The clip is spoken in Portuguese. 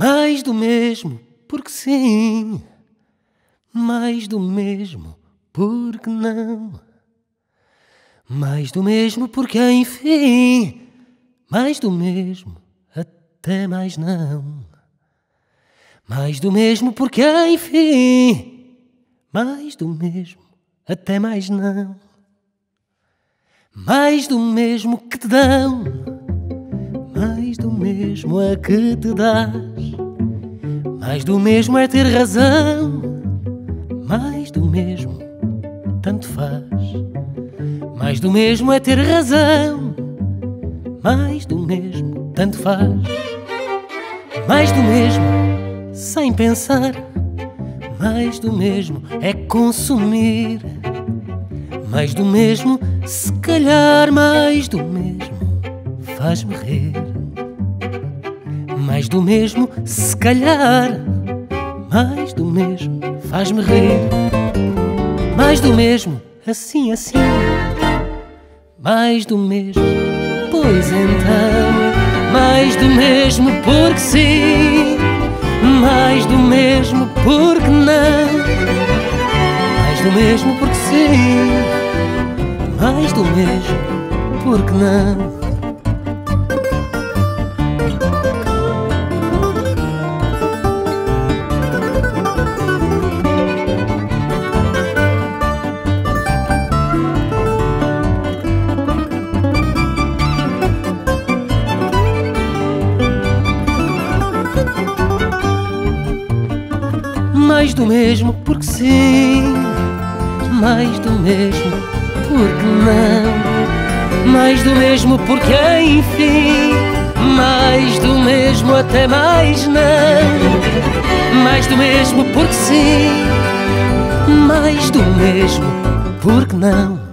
Mais do mesmo, porque sim. Mais do mesmo, porque não. Mais do mesmo, porque enfim. Mais do mesmo, até mais não. Mais do mesmo, porque enfim. Mais do mesmo, até mais não. Mais do mesmo que te dão mais do mesmo é que te dás. Mais do mesmo é ter razão. Mais do mesmo, tanto faz. Mais do mesmo é ter razão. Mais do mesmo, tanto faz. Mais do mesmo, sem pensar. Mais do mesmo é consumir. Mais do mesmo, se calhar mais do mesmo faz-me rir. Mais do mesmo, se calhar. Mais do mesmo, faz-me rir. Mais do mesmo, assim, assim. Mais do mesmo, pois então. Mais do mesmo, porque sim. Mais do mesmo, porque não. Mais do mesmo, porque sim. Mais do mesmo, porque não. Mais do mesmo porque sim, mais do mesmo porque não, mais do mesmo porque enfim, mais do mesmo até mais não, mais do mesmo porque sim, mais do mesmo porque não.